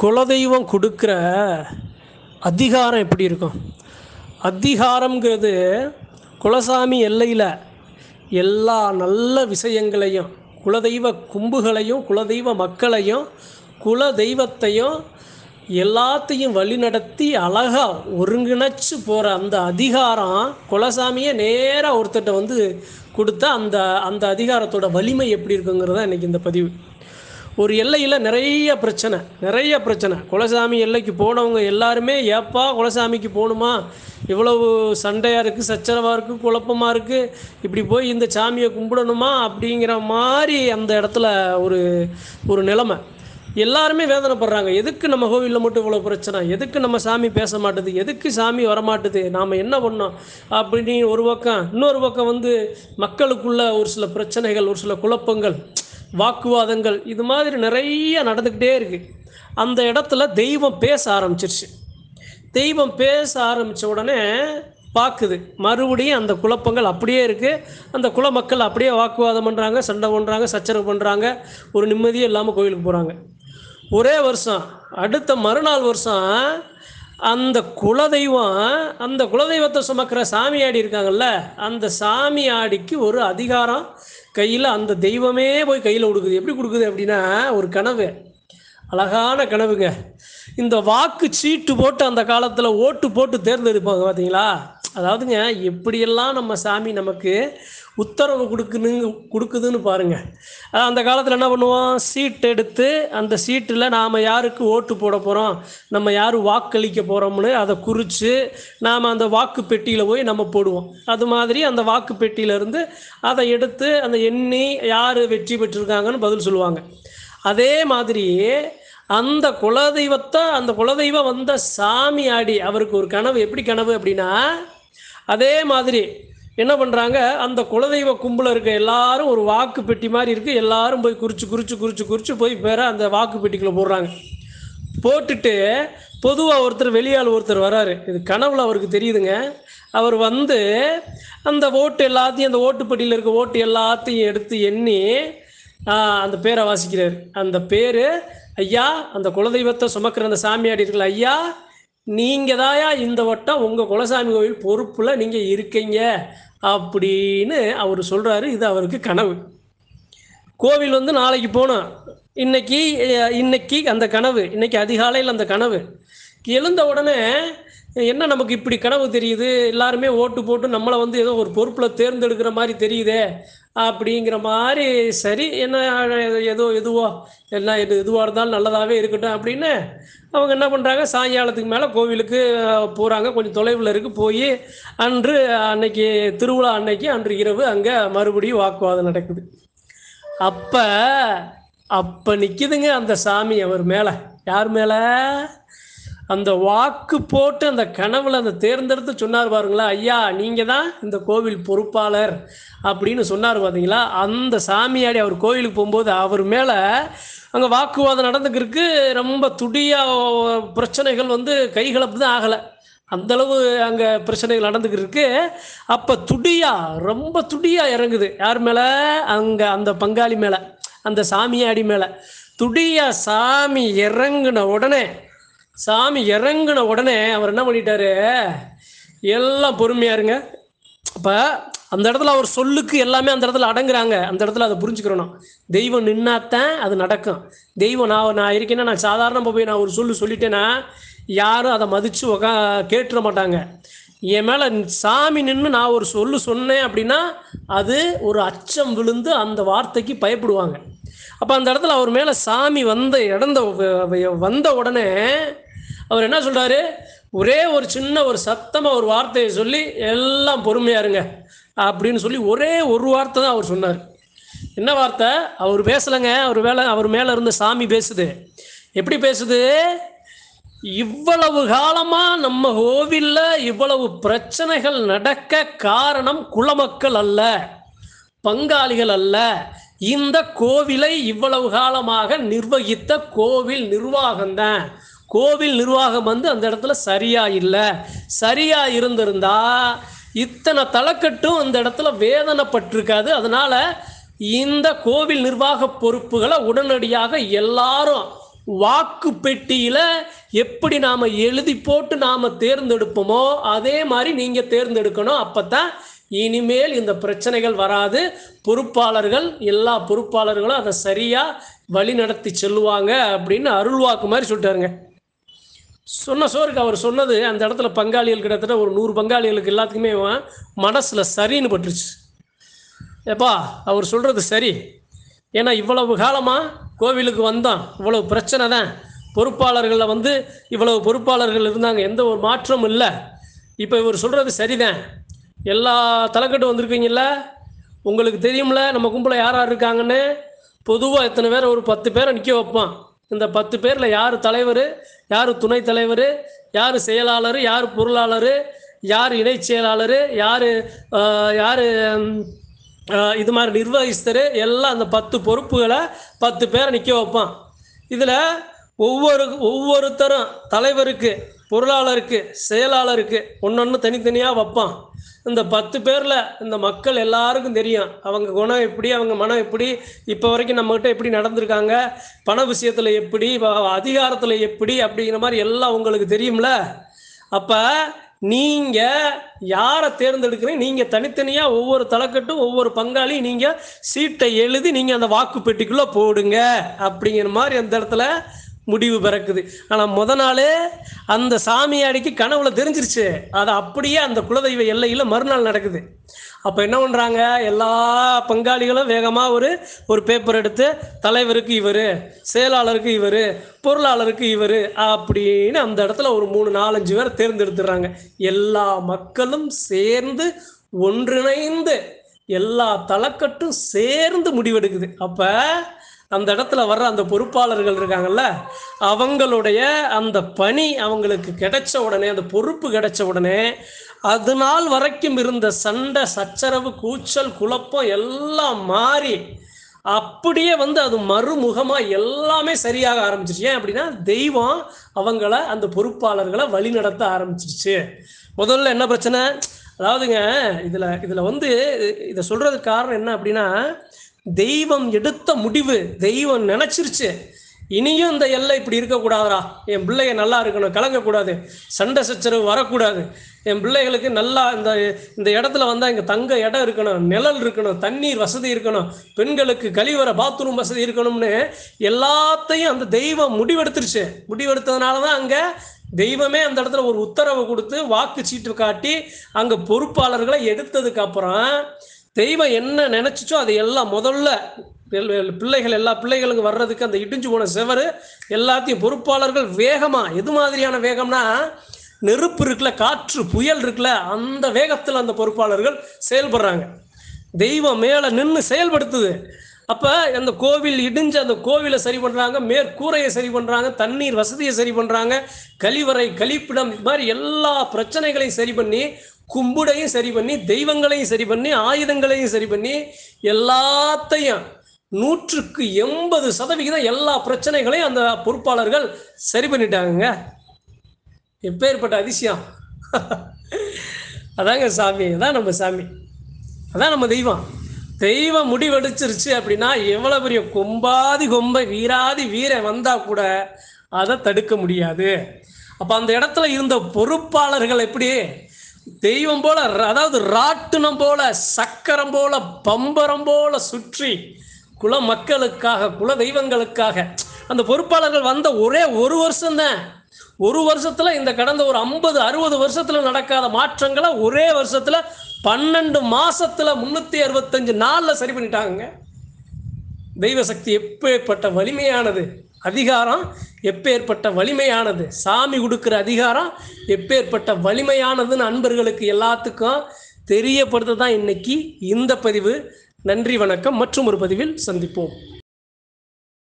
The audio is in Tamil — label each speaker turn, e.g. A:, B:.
A: குலதெய்வம் கொடுக்குற அதிகாரம் எப்படி இருக்கும்? அதிகாரம்ங்கிறது குலசாமி எல்லையில் எல்லா நல்ல விஷயங்களையும் குலதெய்வ கும்புகளையும் குலதெய்வ மக்களையும் குல தெய்வத்தையும் எல்லாத்தையும் வழிநடத்தி அழகாக ஒருங்கிணைச்சு போகிற அந்த அதிகாரம் குலசாமியை நேராக ஒருத்தர்கிட்ட வந்து கொடுத்தா அந்த அந்த அதிகாரத்தோட வலிமை எப்படி இருக்குங்கிறத இன்றைக்கி இந்த பதிவு. ஒரு எல்லையில் நிறைய பிரச்சனை நிறைய பிரச்சனை. குலசாமி எல்லைக்கு போனவங்க எல்லாருமே ஏப்பா குலசாமிக்கு போகணுமா இவ்வளவு சண்டையாக இருக்குது சச்சரவாக இருக்குது குழப்பமாக இருக்குது இப்படி போய் இந்த சாமியை கும்பிடணுமா? அப்படிங்கிற மாதிரி அந்த இடத்துல ஒரு ஒரு நிலைமை. எல்லாருமே வேதனைப்படுறாங்க. எதுக்கு நம்ம கோவிலில் மட்டும் இவ்வளோ பிரச்சனை? எதுக்கு நம்ம சாமி பேச மாட்டுது? எதுக்கு சாமி வரமாட்டுது? நாம் என்ன பண்ணோம்? அப்படின்னு ஒரு பக்கம் இன்னொரு பக்கம் வந்து மக்களுக்குள்ள ஒரு சில பிரச்சனைகள் ஒரு சில குழப்பங்கள். வாக்குவாதங்கள் இது மாதிரி நிறைய நடந்துக்கிட்டே இருக்குது அந்த இடத்துல தெய்வம் பேச ஆரம்பிச்சிருச்சு. தெய்வம் பேச ஆரம்பித்த உடனே பார்க்குது மறுபடியும் அந்த குழப்பங்கள் அப்படியே இருக்குது அந்த குல மக்கள் அப்படியே வாக்குவாதம் பண்ணுறாங்க சண்டை பண்ணுறாங்க சச்சரவு பண்ணுறாங்க ஒரு நிம்மதியே இல்லாமல் கோயிலுக்கு போகிறாங்க ஒரே வருஷம் அடுத்த மறுநாள் வருஷம் அந்த குலதெய்வம் அந்த குலதெய்வத்தை சுமக்கிற சாமி ஆடி இருக்காங்கல்ல அந்த சாமி ஆடிக்கு ஒரு அதிகாரம் கையில் அந்த தெய்வமே போய் கையில் கொடுக்குது எப்படி கொடுக்குது அப்படின்னா ஒரு கனவு. அழகான கனவுங்க. இந்த வாக்கு சீட்டு போட்டு அந்த காலத்தில் ஓட்டு போட்டு தேர்ந்தெடுப்பாங்க பார்த்தீங்களா அதாவதுங்க எப்படியெல்லாம் நம்ம சாமி நமக்கு உத்தரவு கொடுக்குன்னு கொடுக்குதுன்னு பாருங்கள் அந்த காலத்தில் என்ன பண்ணுவோம்? சீட் எடுத்து அந்த சீட்டில் நாம் யாருக்கு ஓட்டு போட போகிறோம் நம்ம யார் வாக்களிக்க போகிறோம்னு அதை குறித்து நாம் அந்த வாக்கு பெட்டியில் போய் நம்ம போடுவோம். அது மாதிரி அந்த வாக்கு பெட்டியிலேருந்து அதை எடுத்து அந்த எண்ணி யார் வெற்றி பெற்றிருக்காங்கன்னு பதில் சொல்லுவாங்க. அதே மாதிரி அந்த குலதெய்வத்தை அந்த குலதெய்வம் வந்த சாமி ஆடி அவருக்கு ஒரு கனவு. எப்படி கனவு அப்படின்னா அதே மாதிரி என்ன பண்ணுறாங்க அந்த குலதெய்வ கும்பலில் இருக்க எல்லாரும் ஒரு வாக்கு பெட்டி மாதிரி இருக்குது எல்லாரும் போய் குறித்து குறித்து குறித்து குறித்து போய் பேர அந்த வாக்கு பெட்டிக்குள்ளே போடுறாங்க. போட்டுட்டு பொதுவாக ஒருத்தர் வெளியால் ஒருத்தர் வராரு. இது கனவுல அவருக்கு தெரியுதுங்க. அவர் வந்து அந்த ஓட்டு எல்லாத்தையும் அந்த ஓட்டுப்பட்டியில் இருக்க ஓட்டு எல்லாத்தையும் எடுத்து எண்ணி அந்த பேரை வாசிக்கிறார். அந்த பேர் ஐயா அந்த குலதெய்வத்தை சுமக்கிற அந்த சாமியாடி இருக்கல ஐயா நீங்கள் தாயா இந்த வட்டம் உங்கள் குலசாமி கோவில் பொறுப்பில் நீங்கள் இருக்கீங்க அப்படின்னு அவர் சொல்கிறாரு இது அவருக்கு கனவு. கோவில் வந்து நாளைக்கு போனோம் இன்னைக்கு இன்னைக்கு அந்த கனவு இன்னைக்கு அதிகாலையில் அந்த கனவு. எழுந்த உடனே என்ன நமக்கு இப்படி கனவு தெரியுது? எல்லாருமே ஓட்டு போட்டு நம்மளை வந்து ஏதோ ஒரு பொறுப்பில் தேர்ந்தெடுக்கிற மாதிரி தெரியுதே அப்படிங்கிற மாதிரி சரி என்ன ஏதோ எதுவோ எல்லாம் எது எதுவாக இருந்தாலும் நல்லதாகவே இருக்கட்டும் அப்படின்னு அவங்க என்ன பண்ணுறாங்க சாயங்காலத்துக்கு மேலே கோவிலுக்கு போகிறாங்க கொஞ்சம் தொலைவில் இருக்குது போய் அன்று அன்னைக்கு திருவிழா அன்னைக்கு அன்று இரவு அங்கே மறுபடியும் வாக்குவாதம் நடக்குது. அப்போ அப்போ நிற்கிதுங்க அந்த சாமி அவர் மேலே. யார் மேலே? அந்த வாக்கு போட்டு அந்த கனவுல அந்த தேர்ந்தெடுத்து சொன்னார் பாருங்களா ஐயா நீங்கள் தான் இந்த கோவில் பொறுப்பாளர் அப்படின்னு சொன்னார் பார்த்தீங்களா அந்த சாமியாடி அவர் கோவிலுக்கு போகும்போது அவர் மேலே அங்கே வாக்குவாதம் நடந்துக்கிறதுக்கு ரொம்ப துடியா பிரச்சனைகள் வந்து கைகலப்பு தான் ஆகலை. அந்தளவு அங்கே பிரச்சனைகள் நடந்துக்கிருக்கு அப்போ துடியா ரொம்ப துடியா இறங்குது. யார் மேலே? அங்கே அந்த பங்காளி மேலே அந்த சாமியாடி மேலே. துடியா சாமி இறங்குன உடனே சாமி இறங்குன உடனே அவர் என்ன பண்ணிட்டாரு? எல்லாம் பொறுமையா இருங்க. அப்போ அந்த இடத்துல அவர் சொல்லுக்கு எல்லாமே அந்த இடத்துல அடங்குறாங்க. அந்த இடத்துல அதை புரிஞ்சுக்கிறணும் தெய்வம் நின்னாத்தான் அது நடக்கும். தெய்வம் நான் நான் இருக்கேன்னா நான் சாதாரணமாக போய் நான் ஒரு சொல்லு சொல்லிட்டேன்னா யாரும் அதை மதித்து உக்கா கேட்டுட மாட்டாங்க. என் மேலே சாமி நின்று நான் ஒரு சொல்லு சொன்னேன் அப்படின்னா அது ஒரு அச்சம் விழுந்து அந்த வார்த்தைக்கு பயப்படுவாங்க. அப்போ அந்த இடத்துல அவர் மேலே சாமி வந்த இடந்த வந்த உடனே அவர் என்ன சொல்கிறாரு ஒரே ஒரு சின்ன ஒரு சத்தமாக ஒரு வார்த்தையை சொல்லி எல்லாம் பொறுமையாக இருங்க. அப்படின்னு சொல்லி ஒரே ஒரு வார்த்தை தான் அவர் சொன்னார். என்ன வார்த்தை? அவர் பேசலைங்க. அவர் மேலே அவர் மேலே இருந்த சாமி பேசுது. எப்படி பேசுது? இவ்வளவு காலமாக நம்ம கோவிலில் இவ்வளவு பிரச்சனைகள் நடக்க காரணம் குலமக்கள் அல்ல பங்காளிகள் அல்ல. இந்த கோவிலை இவ்வளவு காலமாக நிர்வகித்த கோவில் நிர்வாகம்தான். கோவில் நிர்வாகம் வந்து அந்த இடத்துல சரியா இல்லை. சரியா இருந்திருந்தா இத்தனை தலைக்கட்டும் அந்த இடத்துல வேதனைப்பட்டிருக்காது. அதனால இந்த கோவில் நிர்வாக பொறுப்புகளை உடனடியாக எல்லாரும் வாக்கு பெட்டியில் எப்படி நாம் எழுதி போட்டு நாம் தேர்ந்தெடுப்போமோ அதே மாதிரி நீங்கள் தேர்ந்தெடுக்கணும். அப்போ தான் இனிமேல் இந்த பிரச்சனைகள் வராது. பொறுப்பாளர்கள் எல்லா பொறுப்பாளர்களும் அதை சரியாக வழி நடத்தி செல்லுவாங்க அப்படின்னு அருள்வாக்கு மாதிரி சொல்லிட்டாருங்க. சொன்ன சோருக்கு அவர் சொன்னது அந்த இடத்துல பங்காளிகள் கிட்டத்தட்ட ஒரு நூறு பங்காளிகளுக்கு எல்லாத்துக்குமே மனசில் சரின்னு பட்டுருச்சு. ஏப்பா அவர் சொல்கிறது சரி. ஏன்னா இவ்வளவு காலமாக கோவிலுக்கு வந்தோம் இவ்வளவு பிரச்சனை தான். பொறுப்பாளர்களில் வந்து இவ்வளவு பொறுப்பாளர்கள் இருந்தாங்க. எந்த ஒரு மாற்றமும் இல்லை. இப்போ இவர் சொல்கிறது சரிதான். எல்லா தலைக்கட்டும் வந்திருக்கீங்கல்ல? உங்களுக்கு தெரியும்ல நம்ம கும்பலில் யார் யார் இருக்காங்கன்னு? பொதுவாக எத்தனை பேர்? ஒரு பத்து பேரை நிற்க வைப்பான். இந்த பத்து பேரில் யார் தலைவர் யார் துணைத் தலைவர் யார் செயலாளர் யார் பொருளாளர் யார் இணைச் செயலாளர் யார் யார் இது மாதிரி நிர்வகிஸ்தர் எல்லாம் அந்த பத்து பொறுப்புகளை பத்து பேரை நிற்க வைப்பான். இதில் ஒவ்வொரு ஒவ்வொருத்தரும் தலைவருக்கு பொருளாளருக்கு செயலாளருக்கு ஒன்று தனித்தனியாக வைப்பான். இந்த பத்து பேரில் இந்த மக்கள் எல்லாருக்கும் தெரியும். அவங்க குணம் எப்படி அவங்க மனம் எப்படி இப்போ வரைக்கும் நம்மகிட்ட எப்படி நடந்திருக்காங்க பண விஷயத்தில் எப்படி அதிகாரத்தில் எப்படி அப்படிங்கிற மாதிரி எல்லாம் உங்களுக்கு தெரியும்ல? அப்போ நீங்கள் யாரை தேர்ந்தெடுக்கிறீங்க? நீங்கள் தனித்தனியாக ஒவ்வொரு தலைக்கட்டும் ஒவ்வொரு பங்காளியும் நீங்கள் சீட்டை எழுதி நீங்கள் அந்த வாக்கு பெட்டிக்குள்ளே போடுங்க அப்படிங்கிற மாதிரி அந்த இடத்துல முடிவு பிறக்குது. ஆனால் முத நாளே அந்த சாமியாடிக்கு கனவுல தெரிஞ்சிருச்சு. அது அப்படியே அந்த குலதெய்வ எல்லையில் மறுநாள் நடக்குது. அப்போ என்ன பண்ணுறாங்க எல்லா பங்காளிகளும் வேகமாக ஒரு ஒரு பேப்பர் எடுத்து தலைவருக்கு இவர் செயலாளருக்கு இவர் பொருளாளருக்கு இவர் அப்படின்னு அந்த இடத்துல ஒரு மூணு நாலஞ்சு பேர் தேர்ந்தெடுத்துடுறாங்க. எல்லா மக்களும் சேர்ந்து ஒன்றிணைந்து எல்லா தலைக்கட்டும் சேர்ந்து முடிவெடுக்குது. அப்போ அந்த இடத்துல வர்ற அந்த பொறுப்பாளர்கள் இருக்காங்கல்ல அவங்களுடைய அந்த பணி அவங்களுக்கு கிடைச்ச உடனே அந்த பொறுப்பு கிடைச்ச உடனே அது நாள் வரைக்கும் இருந்த சண்டை சச்சரவு கூச்சல் குழப்பம் எல்லாம் மாறி அப்படியே வந்து அது மறுமுகமாக எல்லாமே சரியாக ஆரம்பிச்சிருச்சு. ஏன் அப்படின்னா தெய்வம் அவங்கள அந்த பொறுப்பாளர்களை வழி நடத்த ஆரம்பிச்சிருச்சு. முதல்ல என்ன பிரச்சனை? அதாவதுங்க இதில் இதில் வந்து இதை சொல்கிறதுக்கு காரணம் என்ன அப்படின்னா தெய்வம் எடுத்த முடிவு தெய்வம் நினைச்சிருச்சு. இனியும் இந்த எல்லை இப்படி இருக்கக்கூடாதுரா என் பிள்ளைங்க நல்லா இருக்கணும் கலங்கக்கூடாது. சண்டை சச்சரவு வரக்கூடாது. என் பிள்ளைகளுக்கு நல்லா இந்த இந்த இடத்துல வந்தால் இங்கே தங்க இடம் இருக்கணும் நிழல் இருக்கணும் தண்ணீர் வசதி இருக்கணும் பெண்களுக்கு கழிவற பாத்ரூம் வசதி இருக்கணும்னு எல்லாத்தையும் அந்த தெய்வம் முடிவெடுத்துருச்சு. முடிவெடுத்ததுனால தான் அங்கே தெய்வமே அந்த இடத்துல ஒரு உத்தரவு கொடுத்து வாக்கு சீட்டு காட்டி அங்கே பொறுப்பாளர்களை எடுத்ததுக்கு அப்புறம் தெய்வம் என்ன நினச்சிச்சோ அது எல்லாம் முதல்ல பிள்ளைகள் எல்லா பிள்ளைகளுக்கு வர்றதுக்கு அந்த இடிஞ்சு போன செவரு எல்லாத்தையும் பொறுப்பாளர்கள் வேகமாக எது மாதிரியான வேகம்னா நெருப்பு இருக்குல்ல காற்று புயல் இருக்குல்ல அந்த வேகத்தில் அந்த பொறுப்பாளர்கள் செயல்படுறாங்க. தெய்வம் மேலே நின்று செயல்படுத்துது. அப்போ அந்த கோவில் இடிஞ்சு அந்த கோவிலை சரி பண்ணுறாங்க மேற்கூரையை சரி பண்ணுறாங்க தண்ணீர் வசதியை சரி பண்ணுறாங்க கழிவறை கழிப்பிடம் இது மாதிரி எல்லா பிரச்சனைகளையும் சரி பண்ணி கும்புடையும் சரி பண்ணி தெய்வங்களையும் சரி பண்ணி ஆயுதங்களையும் சரி பண்ணி எல்லாத்தையும் நூற்றுக்கு எண்பது சதவிகிதம் எல்லா பிரச்சனைகளையும் அந்த பொறுப்பாளர்கள் சரி பண்ணிட்டாங்க எப்பேற்பட்ட அதிசயம். அதாங்க சாமி அதான் நம்ம சாமி. அதான் நம்ம தெய்வம். தெய்வம் முடிவெடுச்சிருச்சு அப்படின்னா எவ்வளோ பெரிய கொம்பாதி கொம்பை வீராதி வீரன் வந்தால் கூட அதை தடுக்க முடியாது. அப்போ அந்த இடத்துல இருந்த பொறுப்பாளர்கள் எப்படி தெய்வம் போல அதாவது ராட்டினம் போல சக்கரம் போல பம்பரம் போல சுற்றி குல மக்களுக்காக குல தெய்வங்களுக்காக. அந்த பொறுப்பாளர்கள் வந்த ஒரே ஒரு வருஷம்தான். ஒரு வருஷத்துல இந்த கடந்த ஒரு ஐம்பது அறுபது வருஷத்துல நடக்காத மாற்றங்களை ஒரே வருஷத்துல பன்னெண்டு மாசத்துல முன்னூத்தி அறுபத்தஞ்சு நாள்ல சரி பண்ணிட்டாங்க தெய்வ சக்தி எப்பேற்பட்ட வலிமையானது. அதிகாரம் எப்பேற்பட்ட வலிமையானது? சாமி கொடுக்குற அதிகாரம் எப்பேற்பட்ட வலிமையானதுன்னு அன்பர்களுக்கு எல்லாத்துக்கும் தெரியப்படுத்த தான் இன்னைக்கு இந்த பதிவு. நன்றி வணக்கம். மற்றும் ஒரு பதிவில் சந்திப்போம்.